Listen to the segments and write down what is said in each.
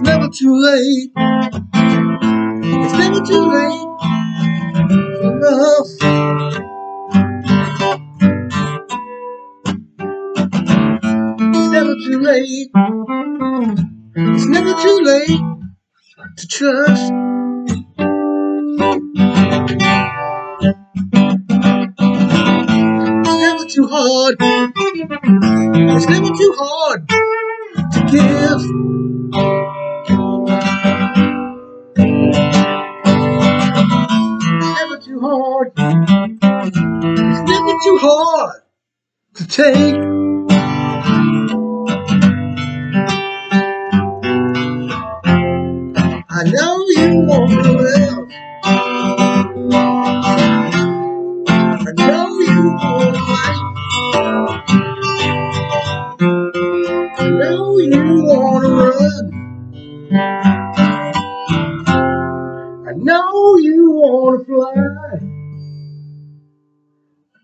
It's never too late. It's never too late for love. It's never too late. It's never too late to trust. It's never too hard. It's never too hard to give. Hard. It's never too hard to take. I know you want to live. I know you want life. I know you want to run. You want to fly.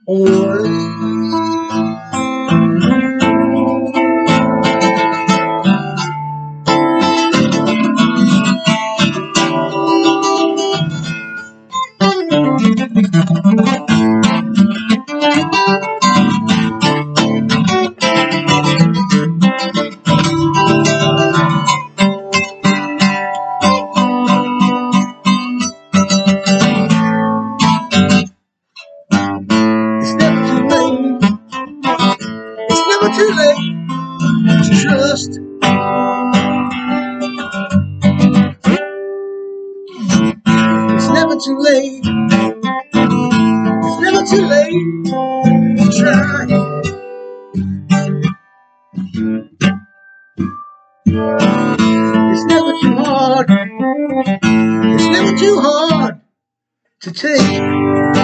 On too late to trust. It's never too late. It's never too late to try. It's never too hard. It's never too hard to take.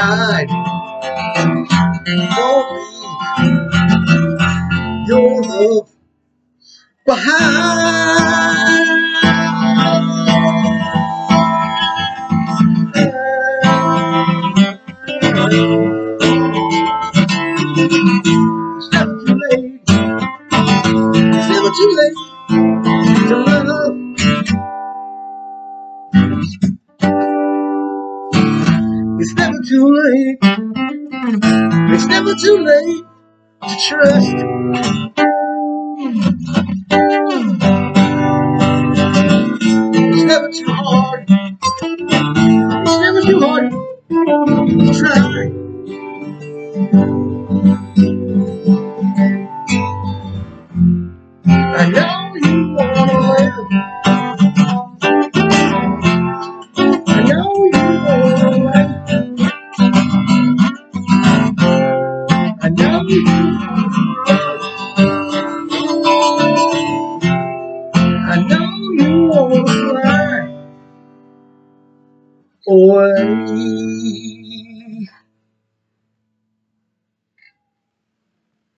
Hide. Don't leave your love behind. It's never too late. It's never too late It's never too late. It's never too late to trust. It's never too hard. It's never too hard to try. I know you wanna live. 回忆